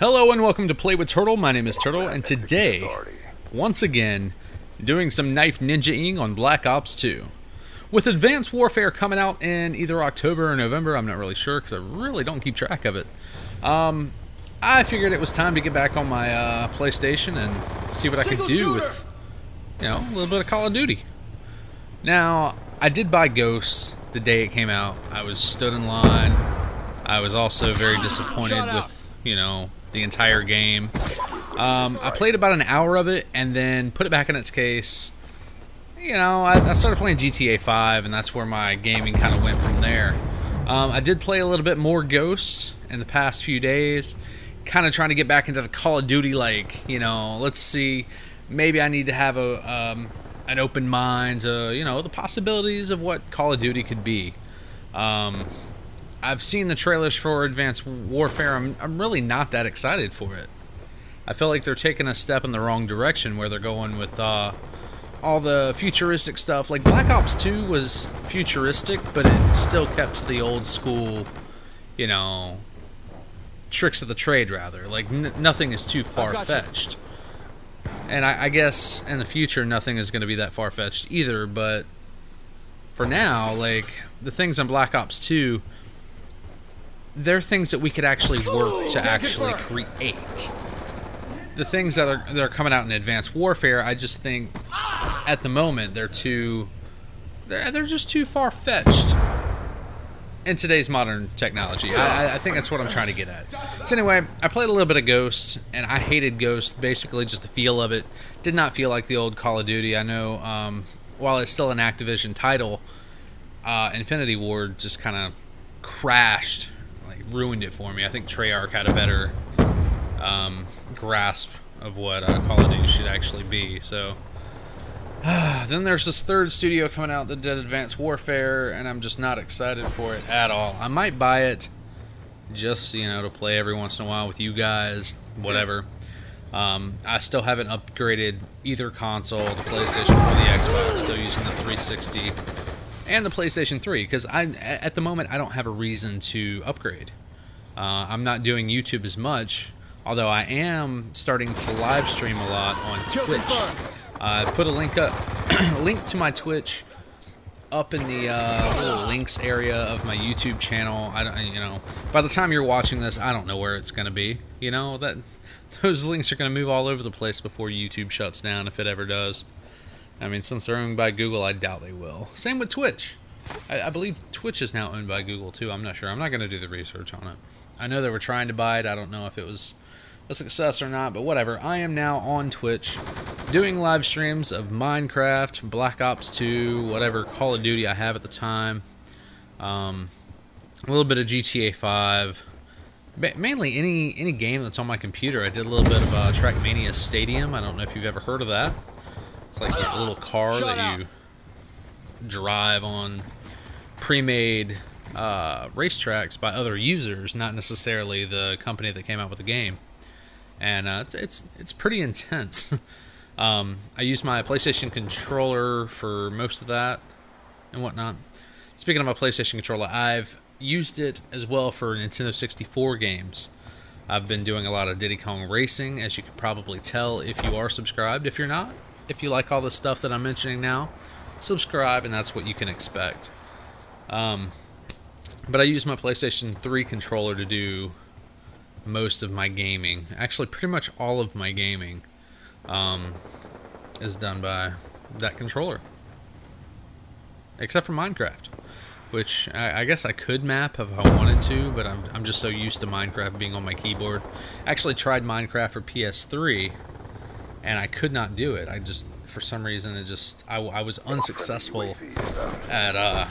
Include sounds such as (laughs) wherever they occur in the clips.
Hello and welcome to Play with Turtle. My name is Turtle, and today, once again, doing some knife ninja-ing on Black Ops 2. With Advanced Warfare coming out in either October or November, I'm not really sure because I really don't keep track of it. Um, I figured it was time to get back on my uh, PlayStation and see what I could do with, you know, a little bit of Call of Duty. Now, I did buy Ghosts the day it came out. I was stood in line. I was also very disappointed with, you know, the entire game. Um, I played about an hour of it and then put it back in its case. You know, I, I started playing GTA 5 and that's where my gaming kind of went from there. Um, I did play a little bit more Ghosts in the past few days. Kind of trying to get back into the Call of Duty, like, you know, let's see. Maybe I need to have a um, an open mind to, you know, the possibilities of what Call of Duty could be. Um, I've seen the trailers for Advanced Warfare. I'm, I'm really not that excited for it. I feel like they're taking a step in the wrong direction where they're going with uh, all the futuristic stuff. Like Black Ops 2 was futuristic, but it still kept to the old school, you know, tricks of the trade, rather. Like, nothing is too far fetched. And I, I guess in the future, nothing is going to be that far fetched either, but for now, like, the things on Black Ops 2 they're things that we could actually work to actually create. The things that are that are coming out in Advanced Warfare, I just think at the moment they're too they're, they're just too far fetched in today's modern technology. I, I, think that's what I'm trying to get at. So anyway, I played a little bit of Ghost, and I hated Ghost. Basically, just the feel of it did not feel like the old Call of Duty. I know um, while it's still an Activision title, uh, Infinity Ward just kind of crashed ruined it for me. I think Treyarch had a better um, grasp of what uh, Call of Duty should actually be. So (sighs) then there's this third studio coming out that did Advanced Warfare, and I'm just not excited for it at all. I might buy it just you know to play every once in a while with you guys, whatever. Um, I still haven't upgraded either console, the PlayStation or the Xbox. Still using the 360 and the PlayStation 3 because I at the moment I don't have a reason to upgrade. Uh, I'm not doing YouTube as much, although I am starting to live stream a lot on Twitch. I uh, put a link up, (clears throat) link to my Twitch up in the uh, little links area of my YouTube channel. I don't, you know, by the time you're watching this, I don't know where it's going to be. You know that (laughs) those links are going to move all over the place before YouTube shuts down, if it ever does. I mean, since they're owned by Google, I doubt they will. Same with Twitch. I, I believe Twitch is now owned by Google, too. I'm not sure. I'm not going to do the research on it. I know they were trying to buy it. I don't know if it was a success or not, but whatever. I am now on Twitch doing live streams of Minecraft, Black Ops 2, whatever Call of Duty I have at the time. Um, a little bit of GTA 5. Mainly any any game that's on my computer. I did a little bit of uh, Trackmania Stadium. I don't know if you've ever heard of that. It's like a little car Shut that out. you drive on pre-made uh, racetracks by other users, not necessarily the company that came out with the game. And uh, it's, it's, it's pretty intense. (laughs) um, I use my PlayStation controller for most of that and whatnot. Speaking of my PlayStation controller, I've used it as well for Nintendo 64 games. I've been doing a lot of Diddy Kong Racing, as you can probably tell if you are subscribed. If you're not, if you like all the stuff that I'm mentioning now, subscribe, and that's what you can expect. Um, but I use my PlayStation 3 controller to do most of my gaming. Actually, pretty much all of my gaming um, is done by that controller. Except for Minecraft, which I, I, guess I could map if I wanted to, but I'm, I'm just so used to Minecraft being on my keyboard. I actually tried Minecraft for PS3, and I could not do it. I just, for some reason, it just, I, I was unsuccessful at uh,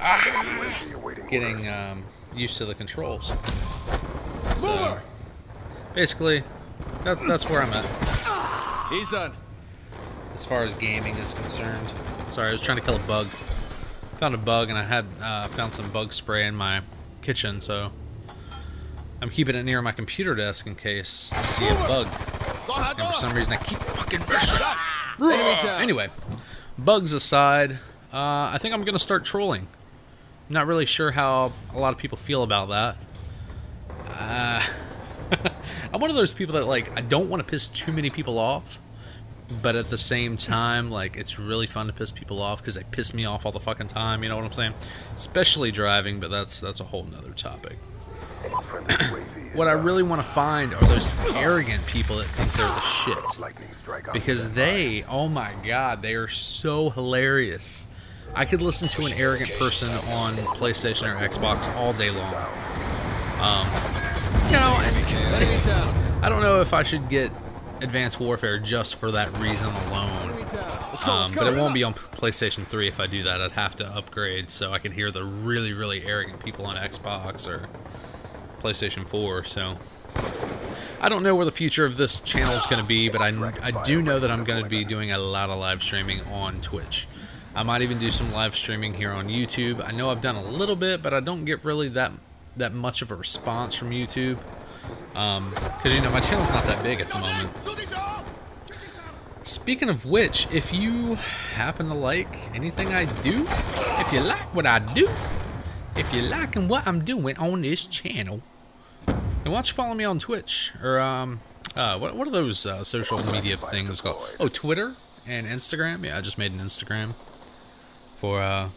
ah, getting um, used to the controls. So, basically, that's, that's where I'm at. He's done. As far as gaming is concerned. Sorry, I was trying to kill a bug. Found a bug, and I had uh, found some bug spray in my kitchen, so I'm keeping it near my computer desk in case I see a bug. And for some reason, I keep fucking missing. Anyway, bugs aside, uh, I think I'm going to start trolling. I'm not really sure how a lot of people feel about that. Uh, (laughs) I'm one of those people that like I don't want to piss too many people off, but at the same time, like it's really fun to piss people off because they piss me off all the fucking time. You know what I'm saying? Especially driving, but that's that's a whole nother topic. What I really want to find are those arrogant people that think they're the shit. Because they, oh my god, they are so hilarious. I could listen to an arrogant person on PlayStation or Xbox all day long. Um, you know, I don't know if I should get Advanced Warfare just for that reason alone. Um, but it won't be on PlayStation 3 if I do that. I'd have to upgrade so I can hear the really, really arrogant people on Xbox or PlayStation 4. So I don't know where the future of this channel is going to be, but I, I do know that I'm going to be doing a lot of live streaming on Twitch. I might even do some live streaming here on YouTube. I know I've done a little bit, but I don't get really that that much of a response from YouTube. Um, because you know my channel's not that big at the moment. Speaking of which, if you happen to like anything I do, if you like what I do, if you're liking what I'm doing on this channel, then watch, follow me on Twitch or um, uh, what what are those uh, social media things called? Oh, Twitter and Instagram. Yeah, I just made an Instagram for uh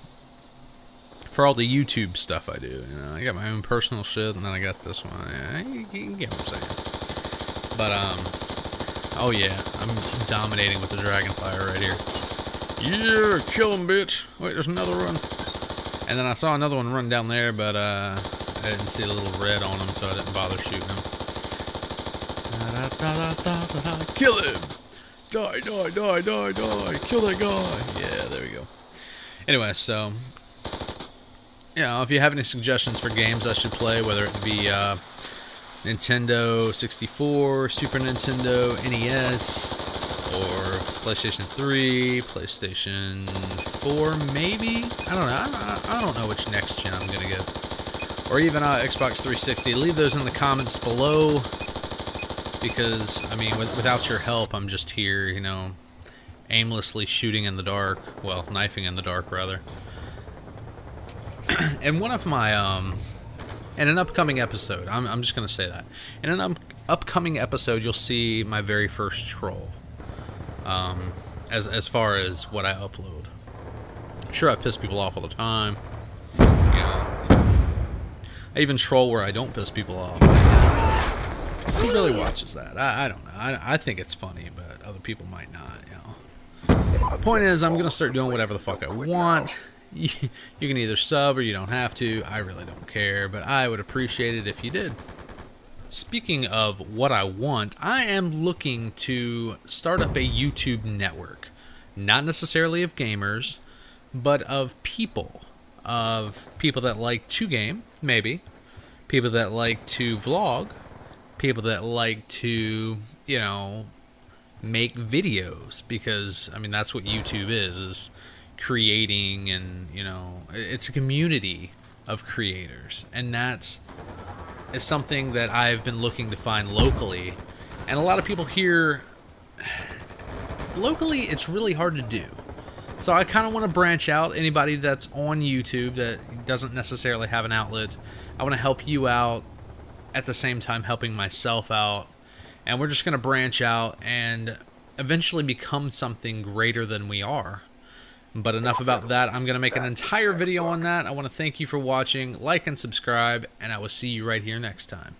for all the YouTube stuff I do. You know, I got my own personal shit, and then I got this one. Yeah, you, you get what I'm saying. But um, oh yeah, I'm dominating with the Dragonfire right here. Yeah, kill him, bitch. Wait, there's another one. And then I saw another one run down there, but uh, I didn't see a little red on him, so I didn't bother shooting him. Kill him! Die, die, die, die, die! Kill that guy! Yeah, there we go. Anyway, so you know, if you have any suggestions for games I should play, whether it be uh, Nintendo 64, Super Nintendo, NES, or PlayStation 3, PlayStation 4, maybe? I don't know. I, don't know which next gen I'm going to get. Or even uh, Xbox 360. Leave those in the comments below. Because, I mean, with, without your help, I'm just here, you know, aimlessly shooting in the dark. Well, knifing in the dark, rather. (clears throat) and one of my um in an upcoming episode I'm, I'm just gonna say that in an upcoming episode you'll see my very first troll um as as far as what I upload sure I piss people off all the time you know I even troll where I don't piss people off who really watches that I, I don't know I, I think it's funny but other people might not you know the point is I'm gonna start doing whatever the fuck I want you, can either sub or you don't have to. I really don't care, but I would appreciate it if you did. Speaking of what I want, I am looking to start up a YouTube network. Not necessarily of gamers, but of people. Of people that like to game, maybe. People that like to vlog. People that like to, you know, make videos. Because, I mean, that's what YouTube is, is creating and you know it's a community of creators and that is is something that I've been looking to find locally and a lot of people here (sighs) locally it's really hard to do so I kind of want to branch out anybody that's on YouTube that doesn't necessarily have an outlet I want to help you out at the same time helping myself out and we're just going to branch out and eventually become something greater than we are but enough about that. I'm going to make an entire video on that. I want to thank you for watching. Like and subscribe, and I will see you right here next time.